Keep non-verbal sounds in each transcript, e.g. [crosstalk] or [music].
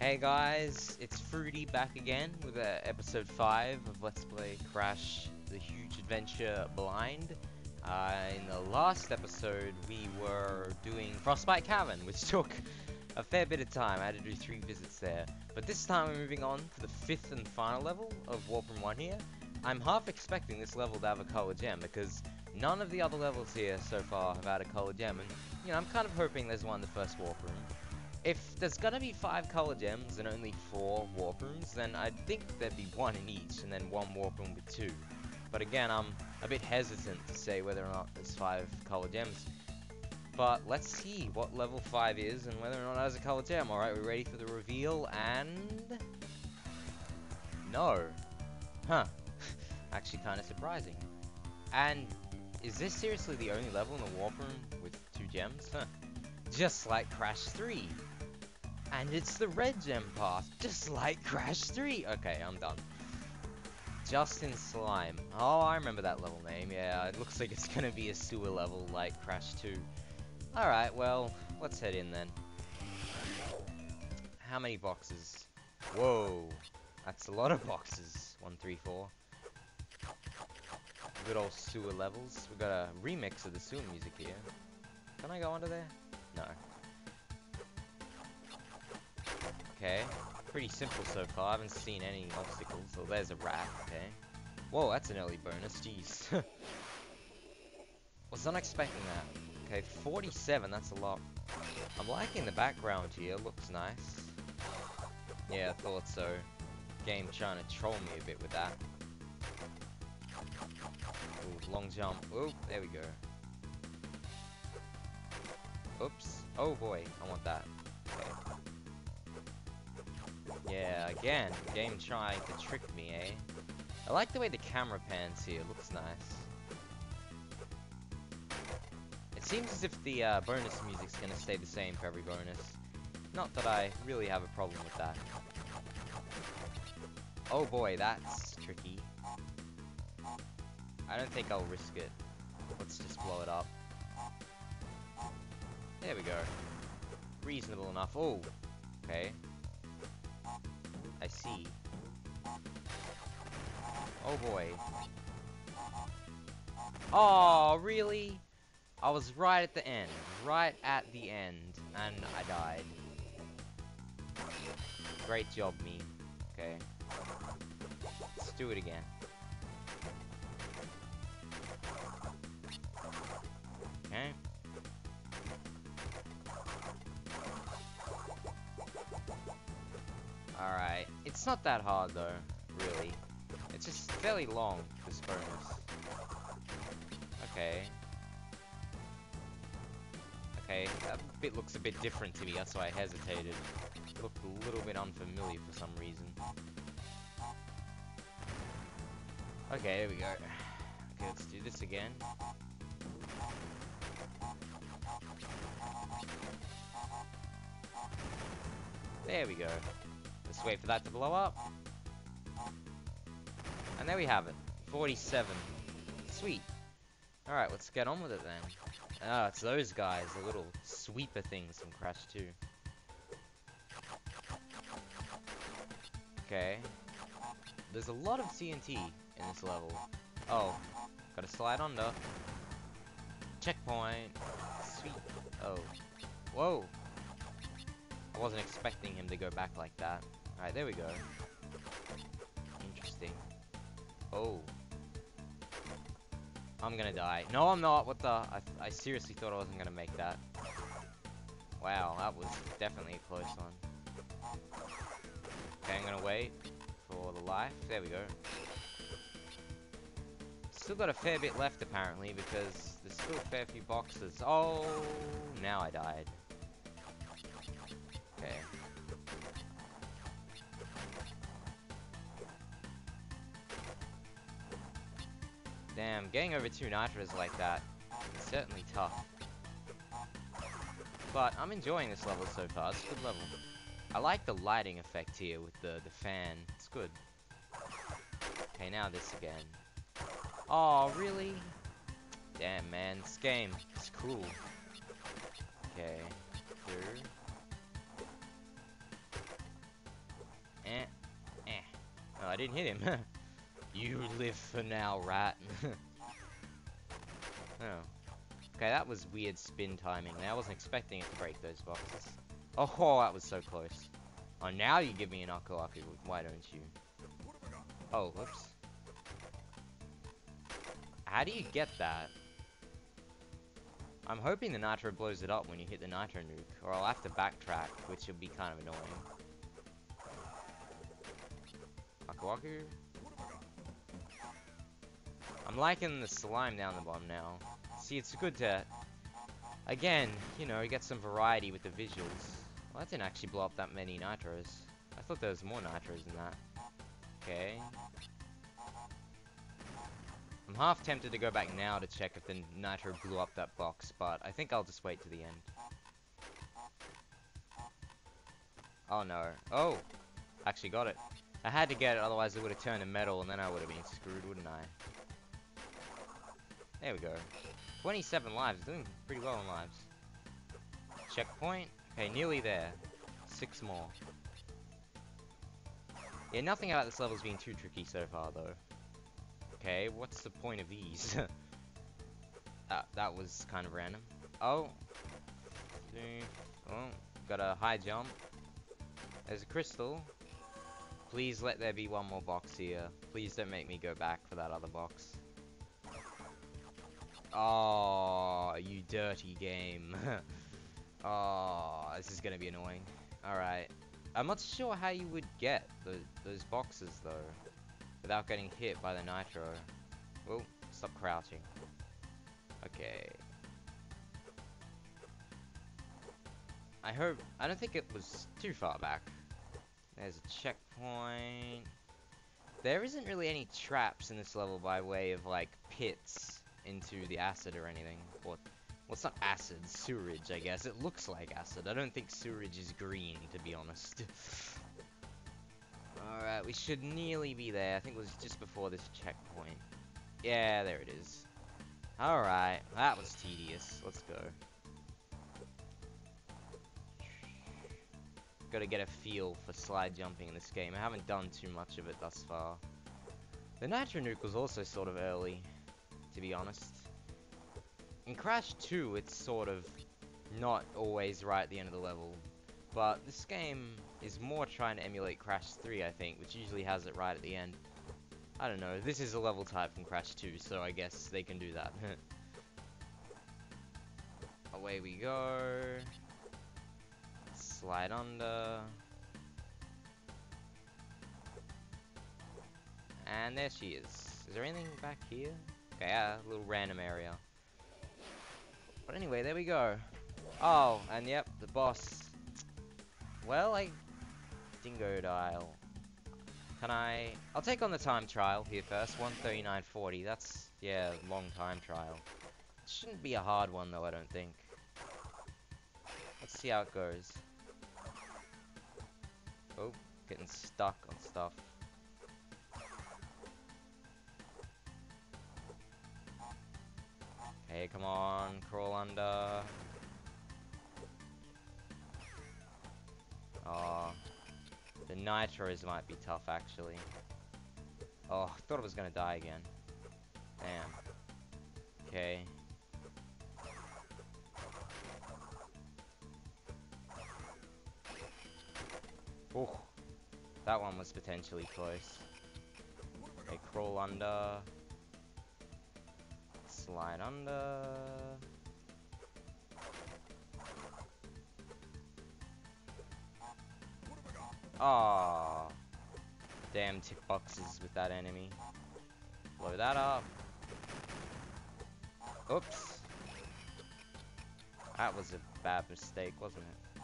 Hey guys, it's Fruity back again with uh, episode 5 of Let's Play Crash The Huge Adventure Blind. Uh, in the last episode, we were doing Frostbite Cavern, [laughs] which took a fair bit of time. I had to do three visits there. But this time we're moving on to the fifth and final level of Warp Room 1 here. I'm half expecting this level to have a color gem because none of the other levels here so far have had a color gem. And, you know, I'm kind of hoping there's one in the first Warp Room. If there's gonna be five color gems and only four warp rooms, then I'd think there'd be one in each, and then one warp room with two. But again, I'm a bit hesitant to say whether or not there's five color gems. But let's see what level 5 is and whether or not it has a color gem. Alright, we're ready for the reveal, and... No. Huh. [laughs] Actually kind of surprising. And is this seriously the only level in the warp room with two gems? Huh. Just like Crash 3. And it's the red gem path, just like Crash 3. Okay, I'm done. Just in Slime. Oh, I remember that level name. Yeah, it looks like it's gonna be a sewer level like Crash 2. Alright, well, let's head in then. How many boxes? Whoa, that's a lot of boxes. One, three, four. Good old sewer levels. We got a remix of the sewer music here. Can I go under there? No. Okay. Pretty simple so far. I haven't seen any obstacles. Oh, there's a rat. Okay. Whoa, that's an early bonus. Jeez. [laughs] Was not expecting that. Okay, 47. That's a lot. I'm liking the background here. Looks nice. Yeah, I thought so. Game trying to troll me a bit with that. Ooh, long jump. Oh, there we go. Oops. Oh boy, I want that. Yeah, again, game trying to trick me, eh? I like the way the camera pans here, looks nice. It seems as if the uh, bonus music's gonna stay the same for every bonus. Not that I really have a problem with that. Oh boy, that's tricky. I don't think I'll risk it. Let's just blow it up. There we go. Reasonable enough. Oh, okay. I see. Oh boy. Oh, really? I was right at the end. Right at the end. And I died. Great job, me. Okay. Let's do it again. Okay. Not that hard though, really. It's just fairly long, this bonus. Okay. Okay, that bit looks a bit different to me, that's why I hesitated. It looked a little bit unfamiliar for some reason. Okay, there we go. Okay, let's do this again. There we go. Wait for that to blow up. And there we have it. 47. Sweet. Alright, let's get on with it then. Ah, it's those guys, the little sweeper things from Crash 2. Okay. There's a lot of TNT in this level. Oh, gotta slide under. Checkpoint. Sweet. Oh. Whoa. I wasn't expecting him to go back like that. Alright, there we go. Interesting. Oh. I'm gonna die. No, I'm not. What the? I, I seriously thought I wasn't gonna make that. Wow, that was definitely a close one. Okay, I'm gonna wait for the life. There we go. Still got a fair bit left, apparently, because there's still a fair few boxes. Oh, now I died. Damn, getting over two nitros like that is certainly tough. But I'm enjoying this level so far. It's a good level. I like the lighting effect here with the, the fan. It's good. Okay, now this again. Oh, really? Damn, man. This game is cool. Okay. Eh, eh. No, I didn't hit him. [laughs] you live for now, rat. [laughs] oh. Okay, that was weird spin timing. I wasn't expecting it to break those boxes. Oh, that was so close. Oh, now you give me an Aku Aku. Why don't you? Oh, whoops. How do you get that? I'm hoping the Nitro blows it up when you hit the Nitro nuke, or I'll have to backtrack, which will be kind of annoying. Aku Aku? I'm liking the slime down the bottom now. See, it's good to, again, you know, you get some variety with the visuals. Well, that didn't actually blow up that many nitros. I thought there was more nitros than that. Okay. I'm half tempted to go back now to check if the nitro blew up that box, but I think I'll just wait to the end. Oh no. Oh! Actually got it. I had to get it, otherwise it would have turned to metal and then I would have been screwed, wouldn't I? There we go. 27 lives, doing pretty well in lives. Checkpoint. Okay, nearly there. Six more. Yeah, nothing about this level's been too tricky so far, though. Okay, what's the point of these? [laughs] that, that was kind of random. Oh. Oh, got a high jump. There's a crystal. Please let there be one more box here. Please don't make me go back for that other box. Oh, you dirty game. [laughs] oh, this is gonna be annoying. Alright. I'm not sure how you would get the, those boxes, though, without getting hit by the nitro. Oh, stop crouching. Okay. I hope... I don't think it was too far back. There's a checkpoint. There isn't really any traps in this level by way of, like, pits into the acid or anything. Or, well, it's not acid, sewage, I guess. It looks like acid. I don't think sewage is green, to be honest. [laughs] Alright, we should nearly be there. I think it was just before this checkpoint. Yeah, there it is. Alright, that was tedious. Let's go. Gotta get a feel for slide jumping in this game. I haven't done too much of it thus far. The Nitro Nuke was also sort of early to be honest. In Crash 2, it's sort of not always right at the end of the level, but this game is more trying to emulate Crash 3, I think, which usually has it right at the end. I don't know, this is a level type from Crash 2, so I guess they can do that. [laughs] Away we go. Slide under. And there she is. Is there anything back here? Okay, a little random area. But anyway, there we go. Oh, and yep, the boss. Well, I... Dingodile. Can I... I'll take on the time trial here first. 139.40. That's, yeah, long time trial. Shouldn't be a hard one, though, I don't think. Let's see how it goes. Oh, getting stuck on stuff. Hey, come on, crawl under. Oh, the nitros might be tough, actually. Oh, I thought I was gonna die again. Damn. Okay. Oh, that one was potentially close. Okay, crawl under slide under. Ah, damn tick boxes with that enemy. Blow that up. Oops. That was a bad mistake, wasn't it?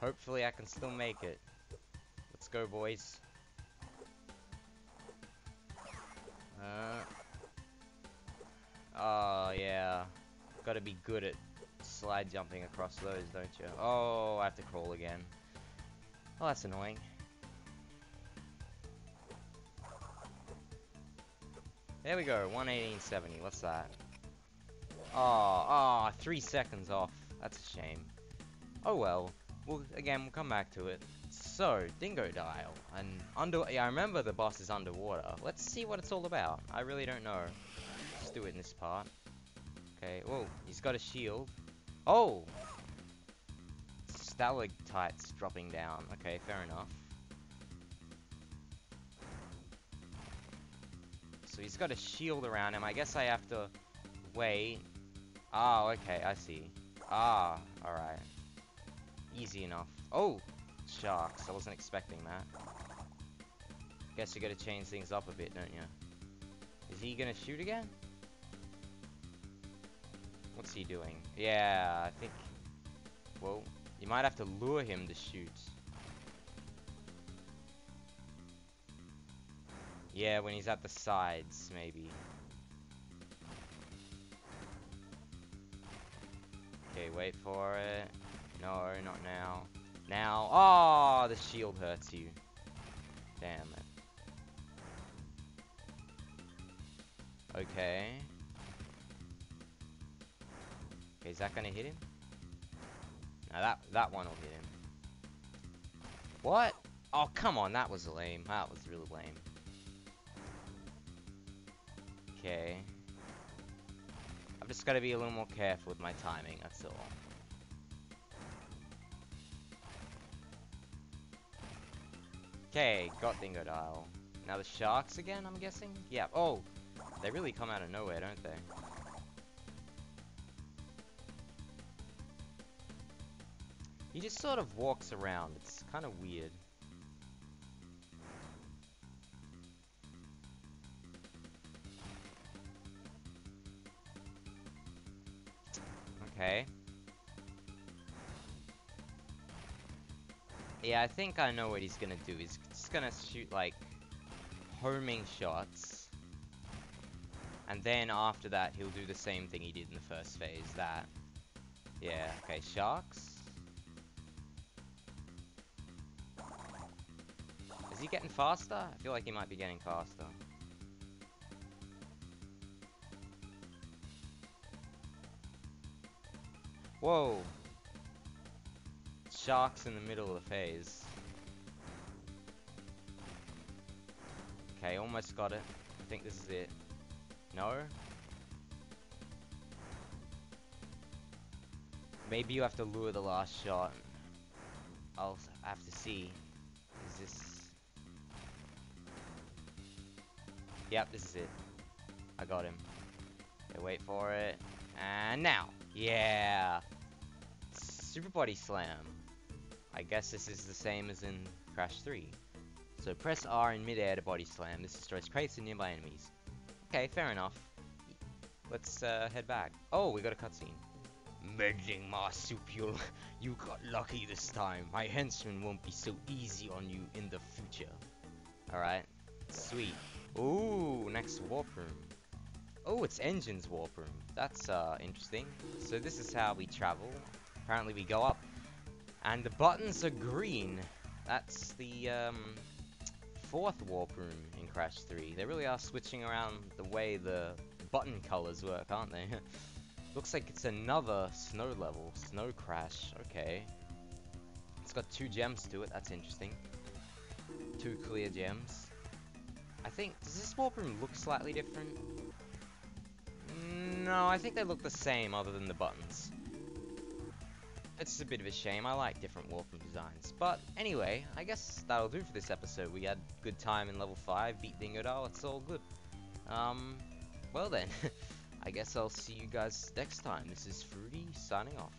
Hopefully I can still make it. Let's go, boys. Uh, oh, yeah. Gotta be good at slide jumping across those, don't you? Oh, I have to crawl again. Oh, that's annoying. There we go, 118.70. What's that? Oh, oh, three seconds off. That's a shame. Oh well. Well, again, we'll come back to it. So, Dingodile, and under. Yeah, I remember the boss is underwater. Let's see what it's all about. I really don't know. Let's do it in this part. Okay. Whoa, he's got a shield. Oh, stalactites dropping down. Okay, fair enough. So he's got a shield around him. I guess I have to wait. Oh, okay, I see. Ah, alright. Easy enough. Oh, sharks. I wasn't expecting that. Guess you gotta change things up a bit, don't you? Is he gonna shoot again? What's he doing? Yeah, I think... Whoa. You might have to lure him to shoot. Yeah, when he's at the sides, maybe. Okay, wait for it. No, not now. Now. Oh, the shield hurts you. Damn it. Okay. Okay, is that gonna hit him? Now that that one will hit him. What? Oh, come on, that was lame. That was really lame. Okay. I've just got to be a little more careful with my timing, that's all. Okay, got Dingodile. Now the sharks again, I'm guessing? Yeah, oh! They really come out of nowhere, don't they? He just sort of walks around. It's kind of weird. Okay. Yeah, I think I know what he's gonna do. He's just gonna shoot, like, homing shots. And then after that, he'll do the same thing he did in the first phase. That. Yeah, okay, sharks. Is he getting faster? I feel like he might be getting faster. Whoa! Sharks in the middle of the phase. Okay, almost got it. I think this is it. No? Maybe you have to lure the last shot. I'll have to see. Is this... Yep, this is it. I got him. Okay, wait for it. And now! Yeah! Super Body Slam. I guess this is the same as in Crash 3. So press R in midair to body slam. This destroys crates and nearby enemies. Okay, fair enough. Let's uh, head back. Oh, we got a cutscene. Meddling marsupial, [laughs] you got lucky this time. My henchmen won't be so easy on you in the future. Alright, sweet. Ooh, next warp room. Oh, it's N. Gin's warp room. That's uh, interesting. So this is how we travel. Apparently we go up. And the buttons are green. That's the um, fourth warp room in Crash 3. They really are switching around the way the button colors work, aren't they? [laughs] Looks like it's another snow level. Snow Crash. Okay. It's got two gems to it. That's interesting. Two clear gems. I think... Does this warp room look slightly different? No, I think they look the same other than the buttons. It's a bit of a shame, I like different warp room designs. But anyway, I guess that'll do for this episode. We had good time in level 5, beat Dingodile, it's all good. Um, well then, [laughs] I guess I'll see you guys next time. This is Fruity, signing off.